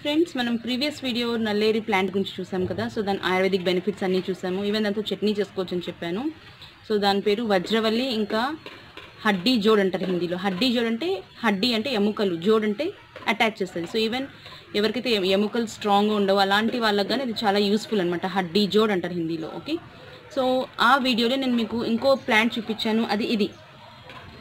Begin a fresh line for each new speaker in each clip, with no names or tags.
Friends మనం previous video నల్లేరి plant గురించి చూసాం కదా. సో దాని ఆయుర్వేదిక్ బెనిఫిట్స్ అన్నీ చూసాము. ఈవెన్ దాంతో చట్నీ చేసుకోవచ్చు అని చెప్పాను. సో దాని పేరు వజ్రవల్లి ఇంకా హడ్డీ జోడ్ అంటారు హిందీలో. హడ్డీ జోడ్ అంటే హడ్డీ అంటే ఎముకలు. జోడ్ అంటే అటాచ్ చేస్తుంది. సో ఈవెన్ ఎవరికైతే ఎముకలు స్ట్రాంగ్గా ఉండవో అలాంటి వాళ్ళకి కానీ ఇది చాలా యూస్ఫుల్ అనమాట హడ్డీ జోడ్ అంటారు హిందీలో. ఓకే సో ఆ వీడియోలో నేను మీకు ఇంకో ప్లాంట్ చూపించాను. అది ఇది.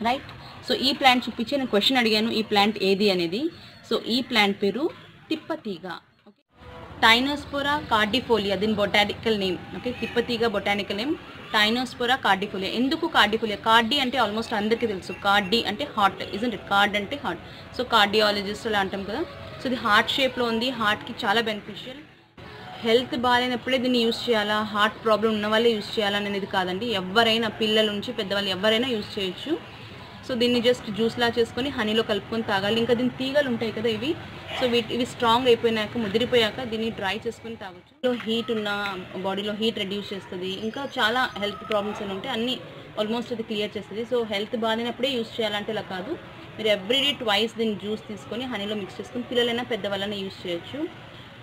రైట్ సో ఈ ప్లాంట్ చూపించి నేను క్వశ్చన్ అడిగాను. ఈ ప్లాంట్ ఏది అనేది? సో ఈ ప్లాంట్ పేరు తిప్పతీగ. ఓకే? టైనోస్పోరా కార్డిఫోలియా దీని బొటానికల్ నేమ్ ఓకే? తిప్పతీగ బొటానికల్ నేమ్ టైనోస్పోరా కార్డిఫోలియా ఎందుకు కార్డిఫోలియా కార్డి అంటే ఆల్మోస్ట్ అందరికీ తెలుసు. కార్డి అంటే హార్ట్ ఇజంట్ ఇట్ కార్డ్ అంటే హార్ట్ సో కార్డియాలజిస్ట్ అలా అంటాం కదా. సో ఇది హార్ట్ షేప్లో ఉంది. హార్ట్కి చాలా బెనిఫిషియల్ హెల్త్ బాగాలేనప్పుడే దీన్ని యూస్ చేయాలా? హార్ట్ ప్రాబ్లం ఉన్న వాళ్ళే యూస్ చేయాలా? అనేది కాదండి. ఎవరైనా పిల్లల నుంచి పెద్దవాళ్ళు ఎవరైనా యూస్ చేయొచ్చు. సో దీన్ని జస్ట్ జ్యూస్లా చేసుకొని హనీలో కలుపుకొని తాగాలి. ఇంకా దీని తీగలు ఉంటాయి కదా ఇవి. సో వీటి ఇవి స్ట్రాంగ్ అయిపోయినాక ముదిరిపోయాక దీన్ని డ్రై చేసుకొని తాగొచ్చు. లో హీట్ ఉన్న బాడీలో హీట్ రెడ్యూస్ చేస్తుంది. ఇంకా చాలా హెల్త్ ప్రాబ్లమ్స్ అని ఉంటాయి. అన్నీ ఆల్మోస్ట్ అది క్లియర్ చేస్తుంది. సో హెల్త్ బాగాలేనప్పుడే యూస్ చేయాలంటే ఇలా కాదు. మీరు ఎవ్రీడే ట్వైస్ దీన్ని జ్యూస్ తీసుకొని హనీలో మిక్స్ చేసుకొని పిల్లలైనా పెద్దవాళ్ళైనా యూస్ చేయొచ్చు.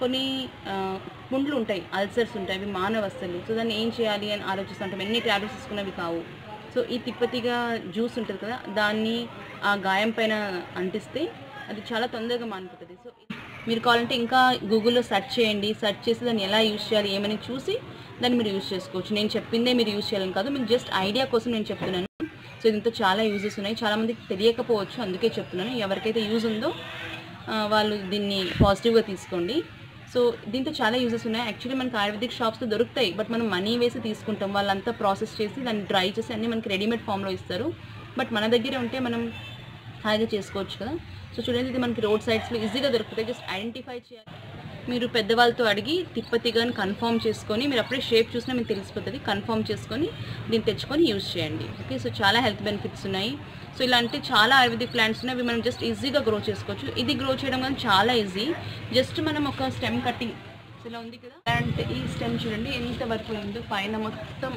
కొన్ని ముండ్లు పుండ్లు ఉంటాయి అల్సర్స్ ఉంటాయి. అవి మానవస్తులు సో దాన్ని ఏం చేయాలి అని ఆలోచిస్తుంటాం. ఎన్ని ట్యాబ్లెట్స్ తీసుకున్నవి కావు. సో ఈ తిప్పతిగా జ్యూస్ ఉంటుంది కదా దాన్ని ఆ గాయం పైన అంటిస్తే అది చాలా తొందరగా మానిపోతుంది. సో మీరు కావాలంటే ఇంకా గూగుల్లో సెర్చ్ చేయండి సెర్చ్ చేసి దాన్ని ఎలా యూజ్ చేయాలి ఏమని చూసి దాన్ని మీరు యూజ్ చేసుకోవచ్చు. నేను చెప్పిందే మీరు యూజ్ చేయాలని కాదు మీకు జస్ట్ ఐడియా కోసం నేను చెప్తున్నాను. సో దీంతో చాలా యూజెస్ ఉన్నాయి. చాలామందికి తెలియకపోవచ్చు అందుకే చెప్తున్నాను. ఎవరికైతే యూజ్ ఉందో వాళ్ళు దీన్ని పాజిటివ్గా తీసుకోండి. సో దీంతో చాలా యూజెస్ ఉన్నాయి. యాక్చువల్లీ మనకి ఆయుర్వేదిక్ షాప్స్లో దొరుకుతాయి. బట్ మనం మనీ వేసి తీసుకుంటాం. వాళ్ళంతా ప్రాసెస్ చేసి దాన్ని డ్రై చేసి అన్నీ మనకి రెడీమేడ్ ఫామ్లో ఇస్తారు. బట్ మన దగ్గర ఉంటే మనం హాయిగా చేసుకోవచ్చు కదా. సో చూడండి ఇది మనకి రోడ్ సైడ్స్లో ఈజీగా దొరుకుతాయి. జస్ట్ ఐడెంటిఫై చేయాలి. మీరు పెద్దవాళ్ళతో అడిగి తిప్పతిగాని కన్ఫర్మ్ చేసుకొని మీరు అప్పుడే షేప్ చూసినా మీకు తెలిసిపోతుంది కన్ఫర్మ్ చేసుకొని దీన్ని తెచ్చుకొని యూజ్ చేయండి. ఓకే సో చాలా హెల్త్ బెనిఫిట్స్ ఉన్నాయి. సో ఇలాంటి చాలా ఆయుర్వేదిక్ ప్లాంట్స్ ఉన్నాయి మనం జస్ట్ ఈజీగా గ్రో చేసుకోవచ్చు. ఇది గ్రో చేయడం కానీ చాలా ఈజీ జస్ట్ మనం ఒక స్టెమ్ కటింగ్ ఇలా ఉంది కదా. ప్లాంట్ ఈ స్టెమ్ చూడండి ఎంత వరకు ఉందో పైన మొత్తం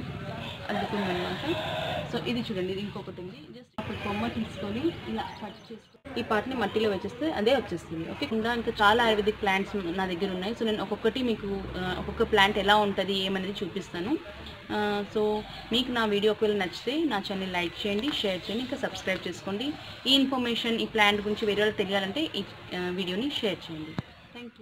అల్లుకుందనమాట సో ఇది చూడండి ఇది ఇంకొకటి ఉంది. జస్ట్ కొమ్మ తీసుకొని ఇలా కట్ చేసుకొని ఈ పార్ట్ని మట్టిలో వచ్చేస్తే అదే వచ్చేస్తుంది. ఓకే? ఇంకా ఇంకా చాలా ఆయుర్వేదిక్ ప్లాంట్స్ నా దగ్గర ఉన్నాయి. సో నేను ఒక్కొక్కటి మీకు ఒక్కొక్క ప్లాంట్ ఎలా ఉంటుంది ఏమనేది చూపిస్తాను. సో మీకు నా వీడియో ఒకవేళ నచ్చితే నా ఛానల్ లైక్ చేయండి షేర్ చేయండి ఇంకా సబ్స్క్రైబ్ చేసుకోండి. ఈ ఇన్ఫర్మేషన్ ఈ ప్లాంట్ గురించి వేరే వాళ్ళకి తెలియాలంటే ఈ వీడియోని షేర్ చేయండి. థ్యాంక్